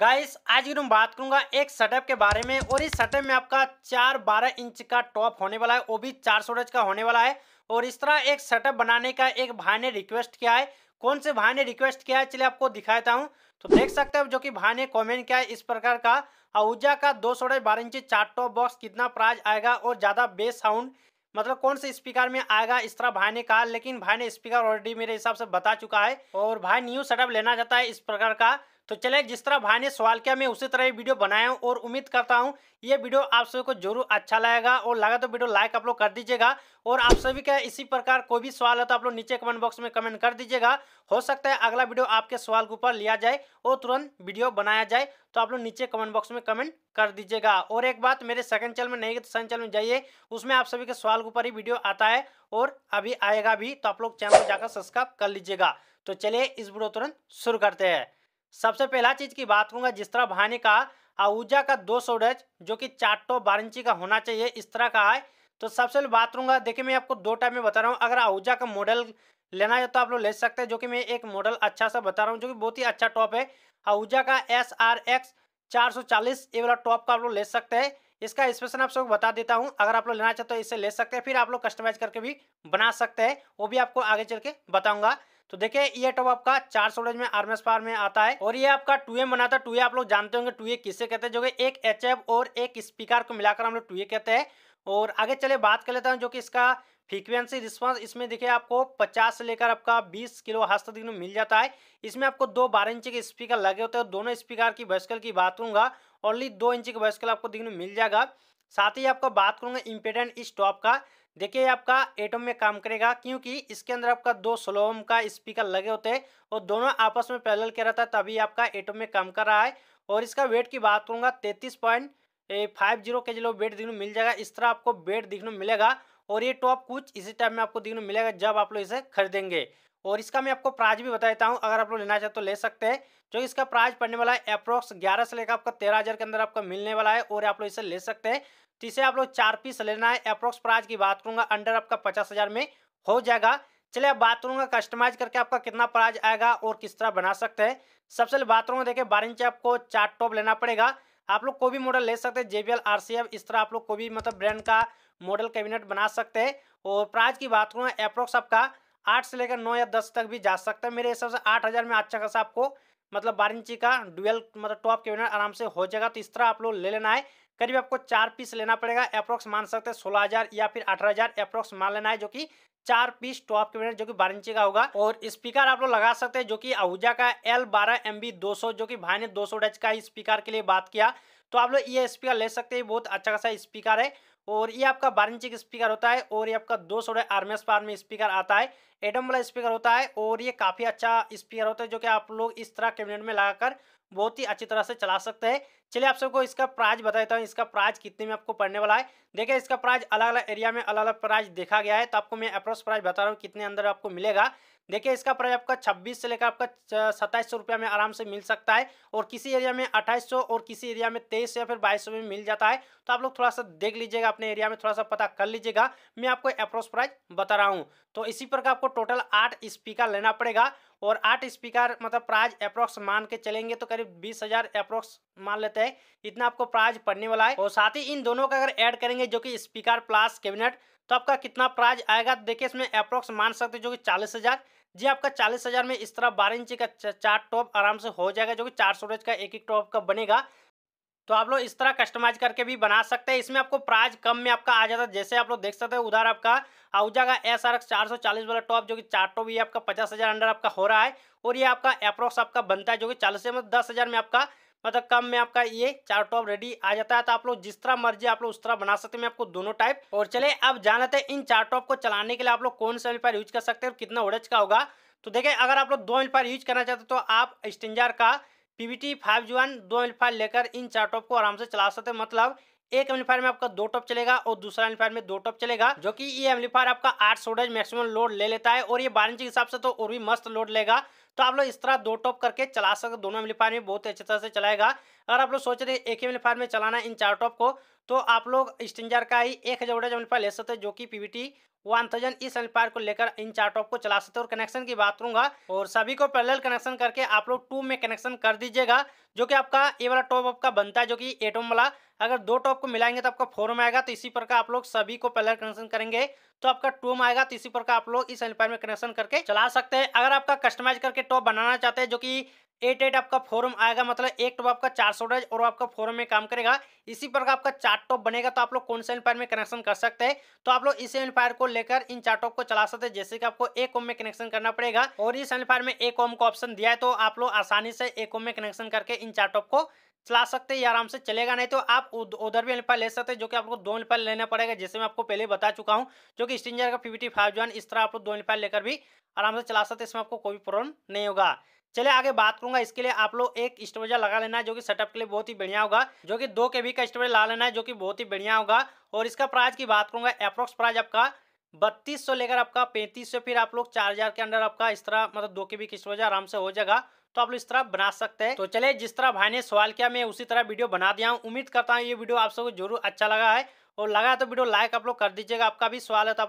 Guys आज की बात करूँगा एक सेटअप के बारे में और इस सेटअप में आपका चार बारह इंच का टॉप होने वाला है, वो भी चार सौ का होने वाला है। और इस तरह एक सेटअप बनाने का एक भाई ने रिक्वेस्ट किया है। कौन से भाई ने रिक्वेस्ट किया है, चलिए आपको दिखाता हूँ। तो देख सकते हो जो कि भाई ने कॉमेंट किया है इस प्रकार का। अऊजा का दो सौ बारह इंची चार टॉप बॉक्स कितना प्राइज आएगा और ज़्यादा बेस साउंड मतलब कौन से स्पीकर में आएगा, इस तरह भाई ने कहा। लेकिन भाई ने स्पीकर ऑलरेडी मेरे हिसाब से बता चुका है। और भाई न्यू सेटअप लेना चाहता है इस प्रकार का। तो चले, जिस तरह भाई ने सवाल किया, मैं उसी तरह ये वीडियो बनाया हूँ और उम्मीद करता हूँ ये वीडियो आप सभी को ज़रूर अच्छा लगेगा और लगा तो वीडियो लाइक आप लोग कर दीजिएगा और आप सभी का इसी प्रकार कोई भी सवाल है तो आप लोग नीचे कमेंट बॉक्स में कमेंट कर दीजिएगा। हो सकता है अगला वीडियो आपके सवाल के ऊपर लिया जाए और तुरंत वीडियो बनाया जाए तो आप लोग नीचे कमेंट बॉक्स में कमेंट कर दीजिएगा। और एक बात, मेरे सेकंड चैनल में नहीं तो सेकंड चैनल में जाइए, उसमें आप सभी के सवाल के ऊपर ही वीडियो आता है और अभी आएगा भी तो आप लोग चैनल जाकर सब्सक्राइब कर लीजिएगा। तो चलिए, इस वीडियो तुरंत शुरू करते हैं। सबसे पहला चीज़ की बात करूँगा, जिस तरह भाई ने कहा आहूजा का दो सोडज जो कि बारह इंची का होना चाहिए, इस तरह का है तो सबसे पहले बात करूँगा, देखिए मैं आपको दो टाइप में बता रहा हूँ। अगर आहूजा का मॉडल लेना है तो आप लोग ले सकते हैं, जो कि मैं एक मॉडल अच्छा सा बता रहा हूँ, जो कि बहुत ही अच्छा टॉप है। आहूजा का एस आर एक्स चार सौ चालीस, ये वाला टॉप का आप लोग ले सकते हैं। इसका स्पेशन आप सबको बता देता हूँ, अगर आप लोग लेना चाहते हो इसे ले सकते हैं, फिर आप लोग कस्टमाइज करके भी बना सकते हैं, वो भी आपको आगे चल के बताऊँगा। तो देखिए, ये टॉप आपका चार सोलेज में आरमेस पार में आता है और ये आपका टू एम बनाता है। टू आप लोग जानते होंगे, टू किससे कहते हैं? जो कि एक एचएफ और एक स्पीकर को मिलाकर हम लोग टू कहते हैं। और आगे चले बात कर लेता हूँ, जो कि इसका फ्रीक्वेंसी रिस्पांस, इसमें देखिए आपको 50 से लेकर आपका 20 किलो हस्त तक मिल जाता है। इसमें आपको दो बारह इंच के स्पीकर लगे होते हैं दोनों स्पीकर की वॉइसकल की बात करूँगा ओनली दो इंच का वॉइसकल आपको देखने मिल जाएगा। साथ ही आपको बात करूँगा इम्पेडेंट इस टॉप का। देखिए आपका एटम में काम करेगा क्योंकि इसके अंदर आपका दो स्लोम का स्पीकर लगे होते हैं और दोनों आपस में पैरेलल किया रहता है, तभी आपका एटम में काम कर रहा है। और इसका वेट की बात करूँगा, तैतीस पॉइंट फाइव ज़ीरो के जी वेट देखने मिल जाएगा, इस तरह आपको वेट देखने मिलेगा। और ये टॉप कुछ इसी टाइम में आपको देखने मिलेगा जब आप लोग इसे खरीदेंगे। और इसका मैं आपको प्राइस भी बता देता हूँ, अगर आप लोग लेना चाहते तो ले सकते हैं। जो इसका प्राइस पड़ने वाला है अप्रोक्स ग्यारह से लेकर आपका तेरह हज़ार के अंदर आपका मिलने वाला है और आप लोग इसे ले सकते हैं। तो इसे आप लोग चार पीस लेना है अप्रोक्स प्राइस की बात करूँगा अंडर आपका पचास हज़ार में हो जाएगा। चलिए अब बात करूँगा कस्टमाइज करके आपका कितना प्राइस आएगा और किस तरह बना सकते हैं। सबसे पहले बात करूँगा, देखिए, बारह इंच आपको चार टॉप लेना पड़ेगा। आप लोग कोई भी मॉडल ले सकते हैं जेबीएल आरसीएफ इस तरह आप लोग कोई भी मतलब ब्रांड का मॉडल कैबिनेट बना सकते हैं। और प्राइस की बात करूँ अप्रोक्स आपका आठ से लेकर नौ या दस तक भी जा सकता है। मेरे हिसाब से आठ हज़ार में अच्छा खासा आपको मतलब बारह इंची का डुअल मतलब टॉप कैबिनेट आराम से हो जाएगा। तो इस तरह आप लोग ले लेना है। करीब आपको चार पीस लेना पड़ेगा अप्रोक्स मान सकते हैं सोलह हज़ार या फिर अठारह हज़ार अप्रोक्स मान लेना है, जो कि चार पीस टॉप कैबिनेट जो कि बारह इंची का होगा। और स्पीकर आप लोग लगा सकते हैं, जो कि आहूजा का एल बारह एम बी दो सौ, जो कि भाई ने दो सौ डच का स्पीकर के लिए बात किया। तो आप लोग ये स्पीकर ले सकते हैं बहुत अच्छा खासा स्पीकर है। और ये आपका बारह इंची का स्पीकर होता है, और ये आपका दो सौ आर एस पार में स्पीकर आता है एडम वाला स्पीकर होता है। और ये काफ़ी अच्छा स्पीकर होता है, जो कि आप लोग इस तरह कैबिनेट में लगाकर बहुत ही अच्छी तरह से चला सकते हैं। चलिए आप सबको इसका प्राइज बता देता हूँ, इसका प्राइज कितने में आपको पड़ने वाला है। देखिए, इसका प्राइज अलग अलग एरिया में अलग अलग प्राइज देखा गया है। तो आपको मैं अप्रोक्स प्राइज बता रहा हूँ कितने अंदर आपको मिलेगा। देखिए, इसका प्राइस आपका 26 से लेकर आपका सत्ताईस सौ रुपया में आराम से मिल सकता है और किसी एरिया में अट्ठाईस और किसी एरिया में तेईस या फिर बाईस सौ में मिल जाता है। तो आप लोग थोड़ा सा देख लीजिएगा, अपने एरिया में थोड़ा सा पता कर लीजिएगा। मैं आपको अप्रोक्स प्राइस बता रहा हूँ। तो इसी प्रकार आपको टोटल आठ स्पीकर लेना पड़ेगा और आठ स्पीकर मतलब प्राइज अप्रोक्स मान के चलेंगे तो करीब बीस हज़ार अप्रोक्स मान लेते हैं। इतना आपको प्राइज पड़ने वाला है। और साथ ही इन दोनों का अगर ऐड करेंगे जो कि स्पीकर प्लस कैबिनेट तो आपका कितना प्राइज आएगा? देखिए, इसमें अप्रोक्स मान सकते जो कि चालीस हज़ार जी, आपका चालीस हज़ार में इस तरह बारह इंची का चार टॉप आराम से हो जाएगा, जो कि चार सौ का एक एक टॉप का बनेगा। तो आप लोग इस तरह कस्टमाइज करके भी बना सकते हैं। इसमें आपको प्राइस कम में आपका आ जाता है। जैसे आप लोग देख सकते हैं, उधर आपका आउजा का एस आर एक्स चार सौ चालीस वाला टॉप, जो कि चार टॉप, ये आपका पचास हज़ार अंडर आपका हो रहा है। और ये आपका अप्रोक्स आपका बनता है, जो कि चालीस से मतलब दस हज़ार में आपका मतलब कम में आपका ये चार टॉप रेडी आ जाता है। तो आप लोग जिस तरह मर्ज़ी आप लोग उस तरह बना सकते हैं। आपको दोनों टाइप और चले अब जान लेते हैं इन चार टॉप को चलाने के लिए आप लोग कौन सा एम्पलीफायर यूज़ कर सकते हैं और कितना ओडेज का होगा। तो देखिए, अगर आप लोग दो एम्पलीफायर यूज़ करना चाहते तो आप स्टेंजर का पीवीटी फाइव जी वन, दो एम्पलीफायर लेकर इन चार टॉप को आराम से चला सकते हैं। मतलब एक एम्पलीफायर में आपका दो टॉप चलेगा और दूसरा एम्पलीफायर में दो टॉप चलेगा, जो कि ये एम्पलीफायर आपका आठ सोडेज मैक्सिमम लोड ले लेता है। और ये बारह इंच के हिसाब से तो और भी मस्त लोड लेगा। तो आप लोग इस तरह दो टॉप करके चला सकते दोनों एम्पलीफायर में बहुत अच्छी तरह से चलाएगा। अगर आप लोग सोच रहे एक ही एम्पलीफायर में चलाना इन चार टॉप को तो आप लोग स्टिंजर का ही एक हज़ार वोल्टेज एम्पलीफायर ले सकते हैं, जो कि पीवीटी वन थाउज़ेंड इस एम्पलीफायर को लेकर इन चार टॉप को चला सकते हैं। और कनेक्शन की बात करूँगा, और सभी को पैरेलल कनेक्शन करके आप लोग टू में कनेक्शन कर दीजिएगा, जो कि आपका ये वाला टॉप आपका बनता है, जो कि एटोम वाला। अगर दो टॉप को मिलाएँगे तो आपका फोर में आएगा तो इसी प्रकार आप लोग सभी को पैरेलल कनेक्शन करेंगे। तो आपका टू में आएगा तो इसी प्रकार आप लोग इस एम्पलीफायर में कनेक्शन करके चला सकते हैं। अगर आपका कस्टमाइज करके टॉप बनाना चाहते हैं, जो कि एट एट आपका फोरम आएगा मतलब एक टॉप आपका चार सौ और आपका फोरम में काम करेगा, इसी प्रकार आपका चार टॉप बनेगा तो आप लोग कौन से एम्पायर में कनेक्शन कर सकते हैं? तो आप लोग इस एम्पायर को लेकर इन चार टॉप को चला सकते हैं, जैसे कि आपको एक ओम में कनेक्शन करना पड़ेगा। और इस एम्पायर में एक ओम का ऑप्शन दिया है तो आप लोग आसानी से एक ओम में कनेक्शन करके इन चार टॉप को चला सकते हैं आराम से, चलेगा नहीं तो आप उधर भी एम्पायर ले सकते हैं, जो कि आपको दो एम्पायर लेना पड़ेगा, जैसे मैं आपको पहले बता चुका हूँ, जो कि स्टिंजर का पीवीटी फाइव जो इस तरह आप लोग दो एम्पायर लेकर भी आराम से चला सकते हैं, इसमें आपको कोई प्रॉब्लम नहीं होगा। चलिए आगे बात करूँगा, इसके लिए आप लोग एक स्टोरेजर लगा लेना है, जो कि सेटअप के लिए बहुत ही बढ़िया होगा, जो कि दो के बी का स्टोरेज ला लेना है, जो कि बहुत ही बढ़िया होगा। और इसका प्राइस की बात करूँगा अप्रोक्स प्राइस आपका बत्तीस सौ लेकर आपका पैंतीस सौ, फिर आप लोग चार हज़ार के अंदर आपका इस तरह मतलब दो के बी स्टोरेज आराम से हो जाएगा तो आप लोग इस तरह बना सकते हैं। तो चले जिस तरह भाई ने सवाल किया, मैं उसी तरह वीडियो बना दिया हूँ। उम्मीद करता हूँ ये वीडियो आप सबको ज़रूर अच्छा लगा है, और लगा तो वीडियो लाइक आप लोग कर दीजिएगा, आपका भी सवाल है तो आप